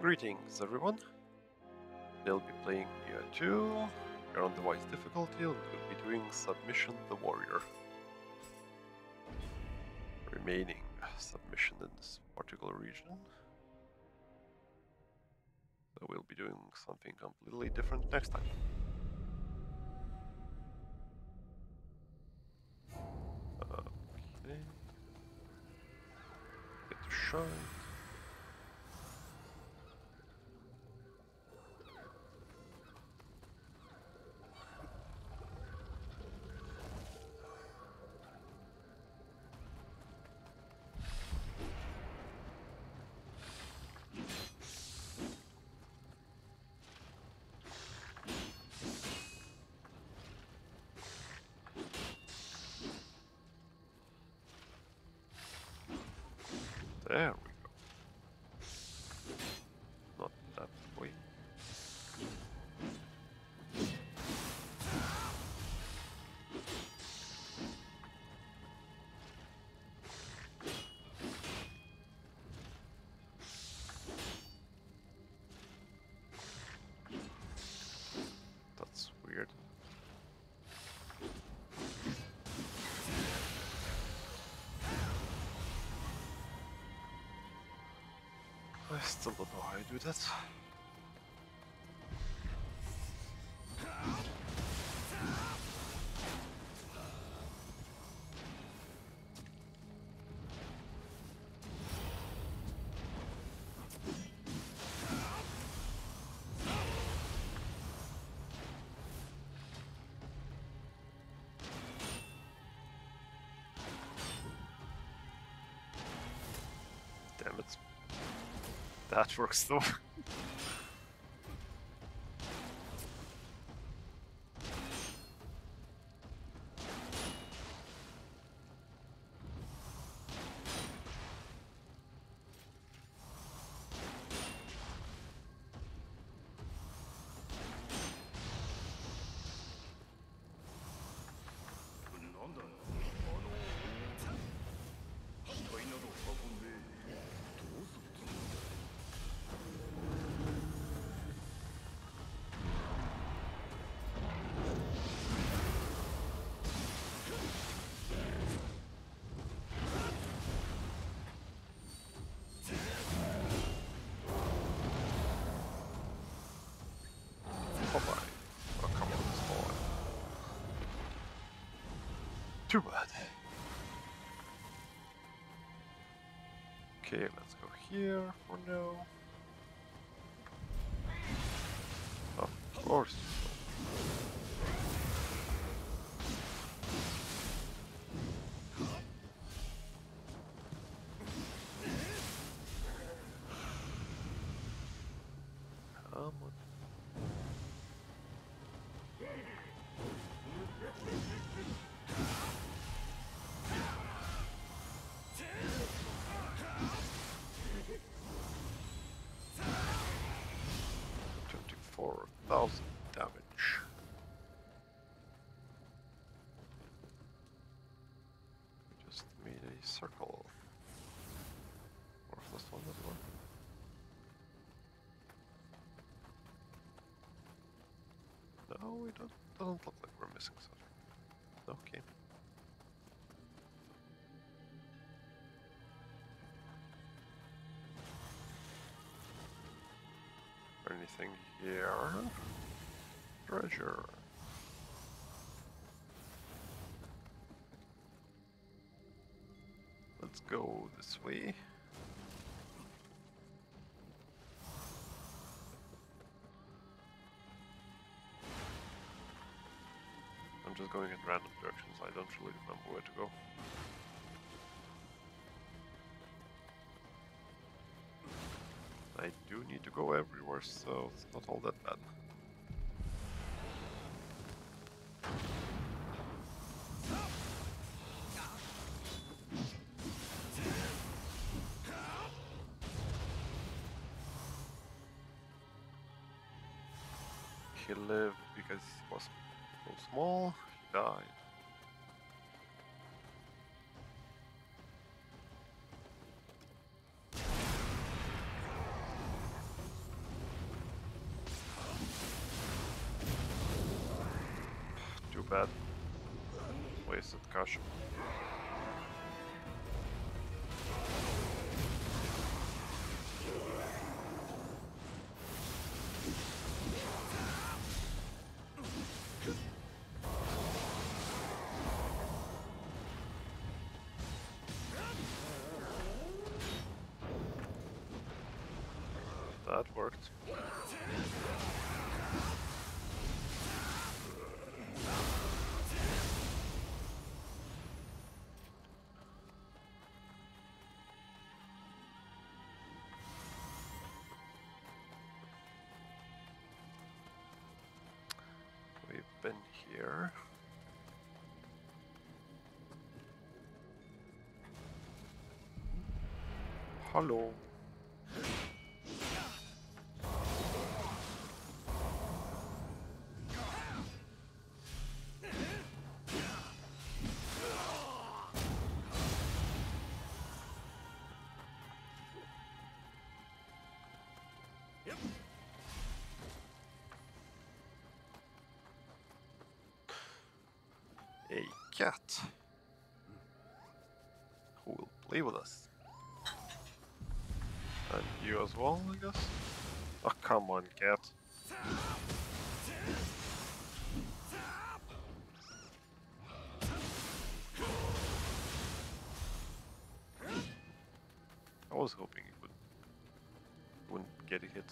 Greetings everyone. They'll be playing Nioh 2. We're on device difficulty and we'll be doing Submission the Warrior. Remaining submission in this particular region. So we'll be doing something completely different next time. Okay. Get to shine. There I still don't know how I do that. That works Too bad. Okay, let's go here for now. Of course. Circle. Worthless one as well. No, we don't. Doesn't look like we're missing something. Okay. Anything here? Treasure. Let's go this way. I'm just going in random directions. I don't really remember where to go. I do need to go everywhere, so it's not all that bad. Bad. Wasted caution. That worked. Here. Hello. Cat. Who will play with us? And you as well, I guess? Oh, come on, cat. I was hoping it would wouldn't get a hit.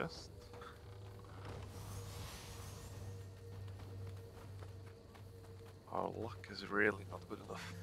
Chest. Our luck is really not good enough.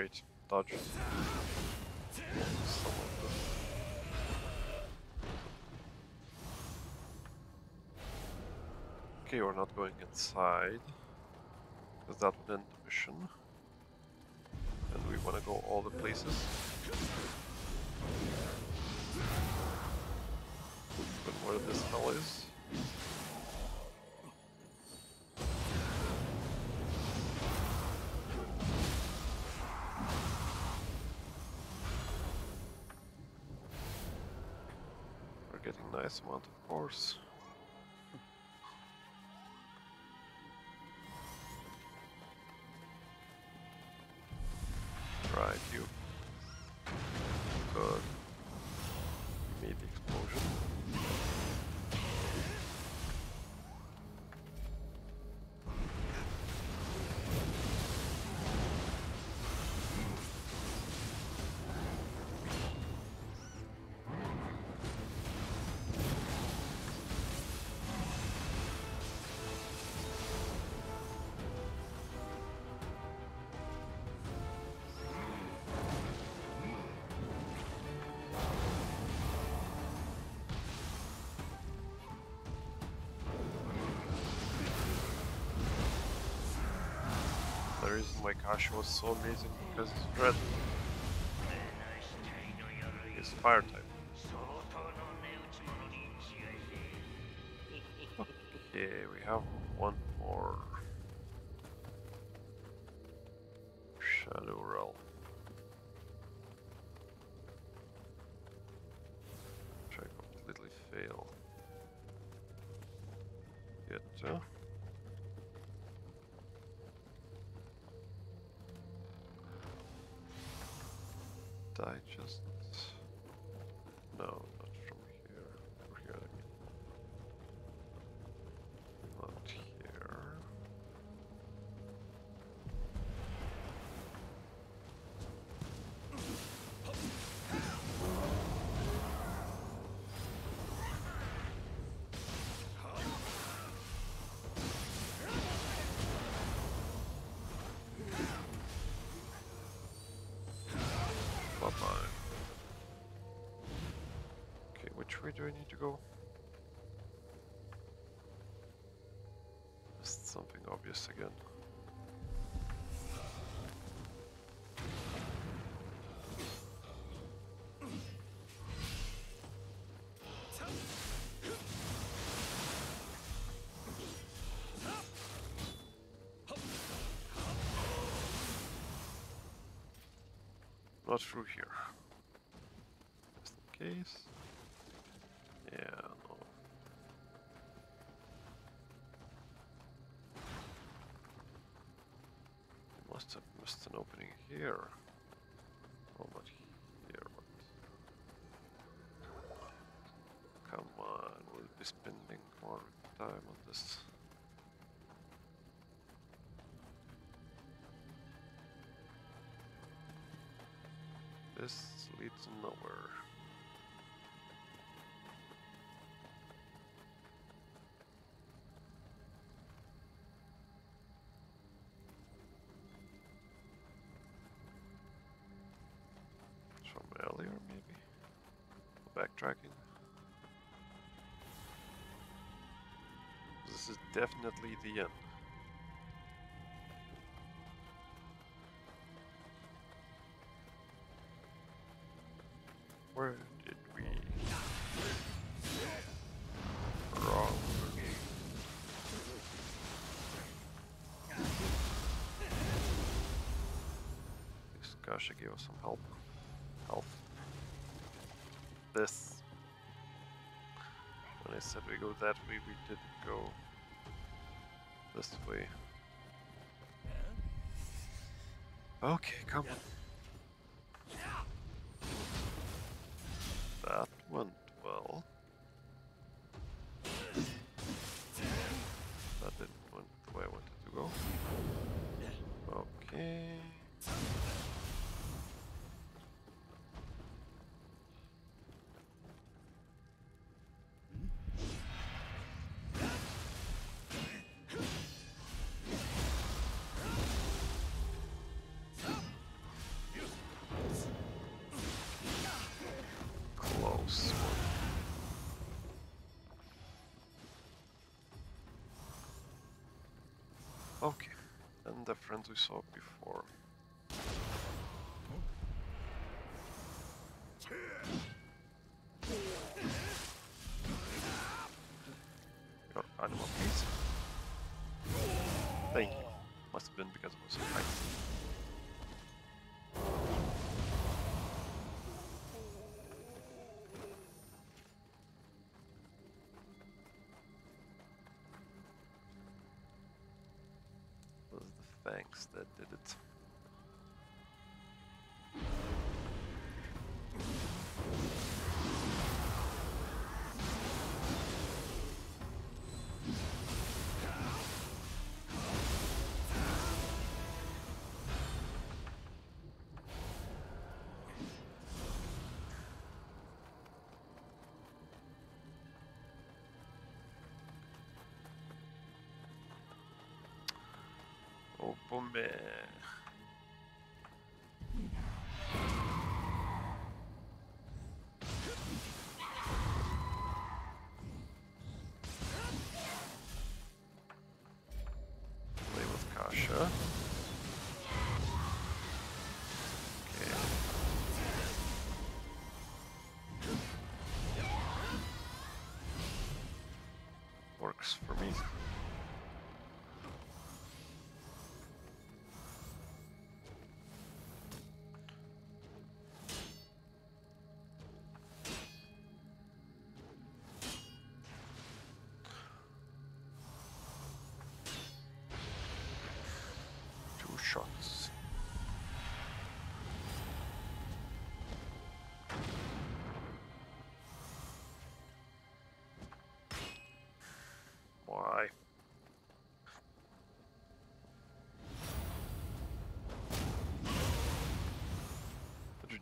Great. Dodge. Okay, we're not going inside. Because that would end the mission. And we want to go all the places. But where this hell is. Cores. Right, you. The reason why Kasha was so amazing because it's red. It's fire type. Okay, we have one more Shadow Realm. Which I completely fail. Yet, uh, digest. No, which way do I need to go? Just something obvious again. Not through here. Just in case. Yeah, no. I must have missed an opening here. Oh, not here, but... Come on, we'll be spending more on this. This leads nowhere. Definitely the end. Where did we wrong? This guy should give us some help. Help. This. When I said we go that way, we didn't go this way. Okay, come on. That went Okay, and the friends we saw before. That did it. Oh,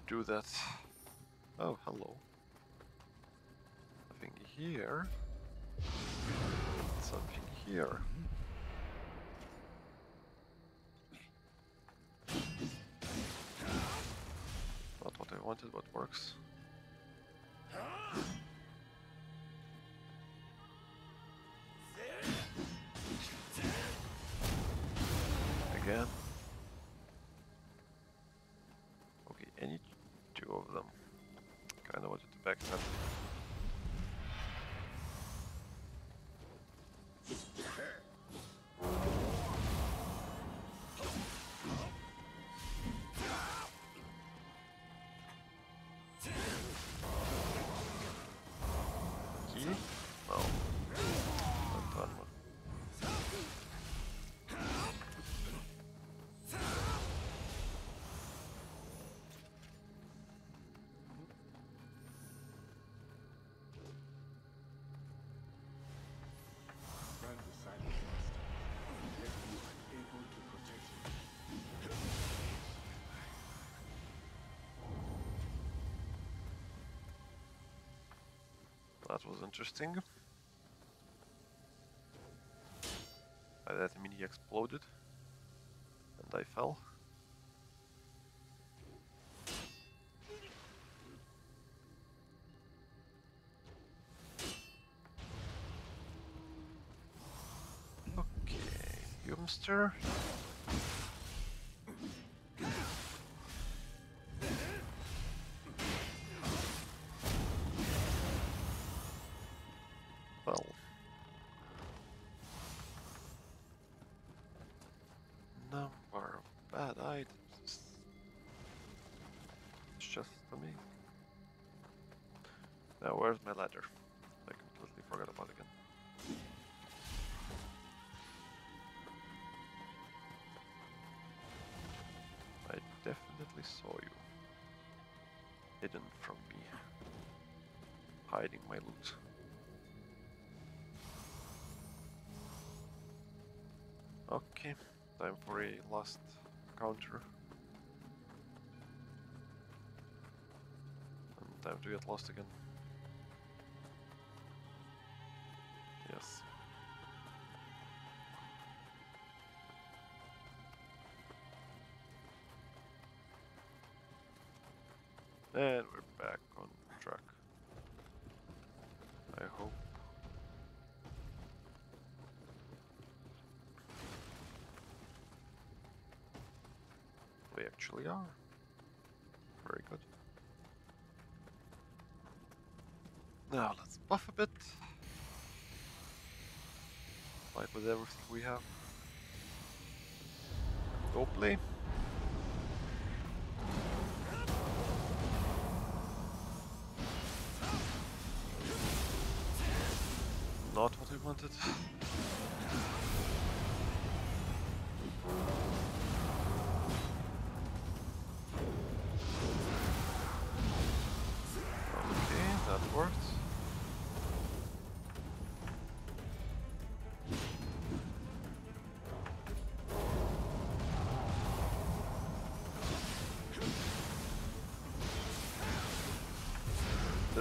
do that? Oh, hello. Nothing here. Something here. Not what I wanted, but works. That was interesting. By that I mean he exploded. And I fell. Okay, Youngster. Well. Number of bad items. It's just for me. Now, where's my ladder? I completely forgot about it again. I definitely saw you. Hidden from me. Hiding my loot. Okay, time for a last counter. And time to get lost again. Yes. And we're actually are. Very good. Now let's buff a bit. Like with everything we have. Go play. Not what we wanted.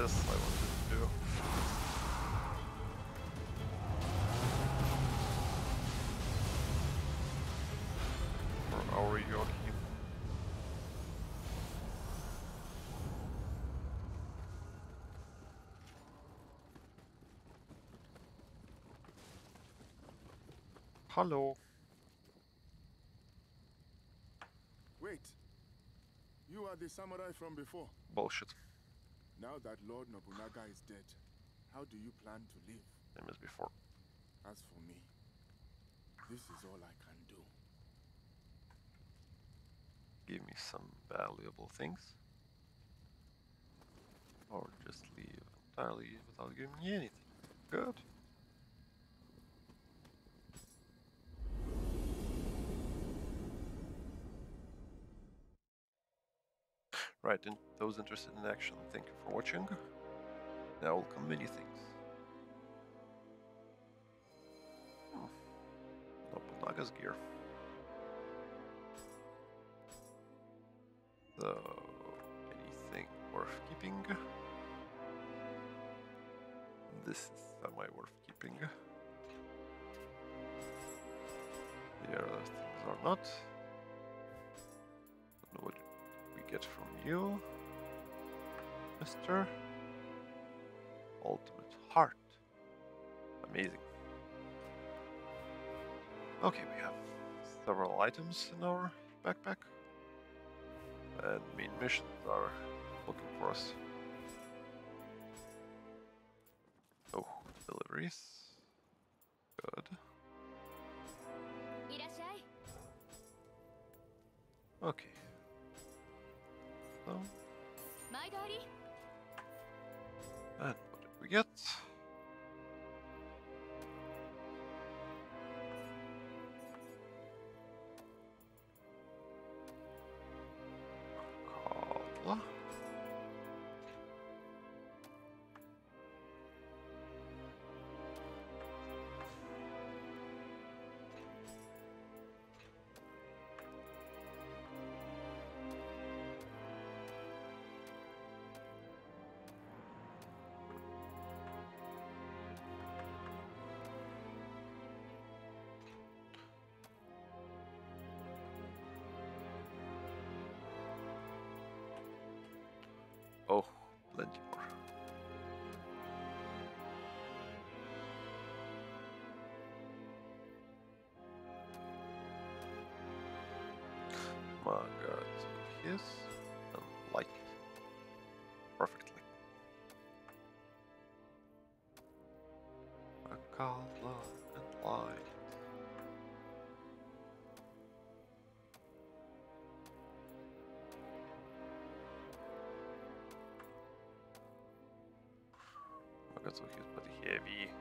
This I wanted to do. For our Joachim. Hello. Wait. You are the samurai from before. Bullshit. Now that Lord Nobunaga is dead, how do you plan to live? Same as before. As for me, this is all I can do. Give me some valuable things. Or just leave entirely without giving me anything. Good. Right, and those interested in action, thank you for watching. Now will come many things. Hmm. Nobunaga's gear. So, anything worth keeping? This is semi worth keeping. The other things are not get from you? Mister? Ultimate Heart. Amazing. Okay, we have several items in our backpack. And main missions are looking for us. Oh, deliveries. Good. Okay though. And what did we get? God, so his and light. Perfectly. A color and light. God, so he's pretty heavy.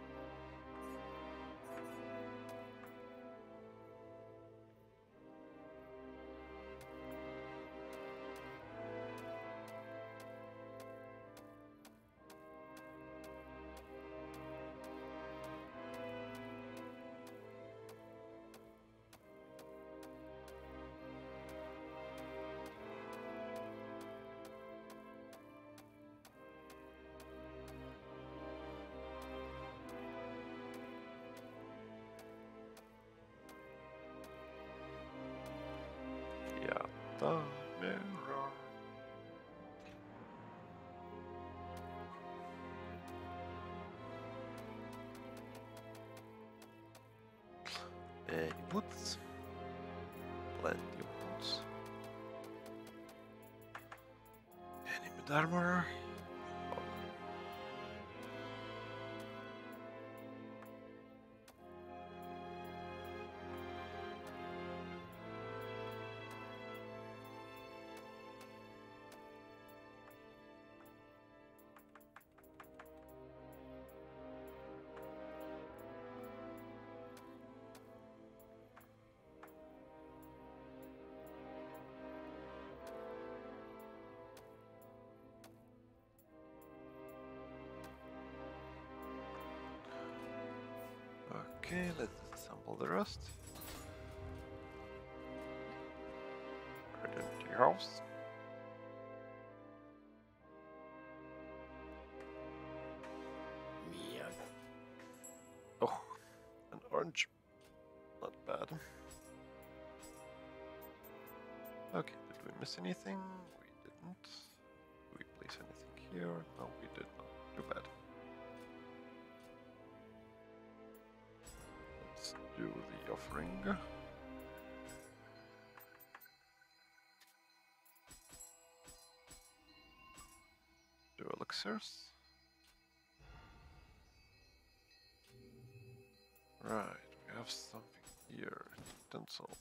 Woods? Plenty of boots. Any armor? Okay, let's assemble the rest. Right into your house. Mia. Oh, an orange. Not bad. Okay, did we miss anything? We didn't. Did we place anything here? No, we offering. Do elixirs. Right, we have something here. Utensils.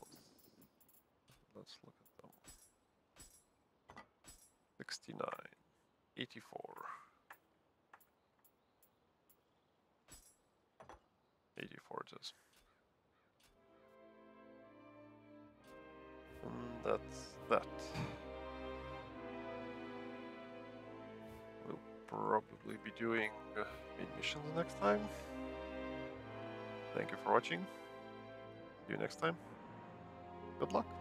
Let's look at them. 69. 84. 84 it that's that. We'll probably be doing main missions next time. Thank you for watching. See you next time. Good luck.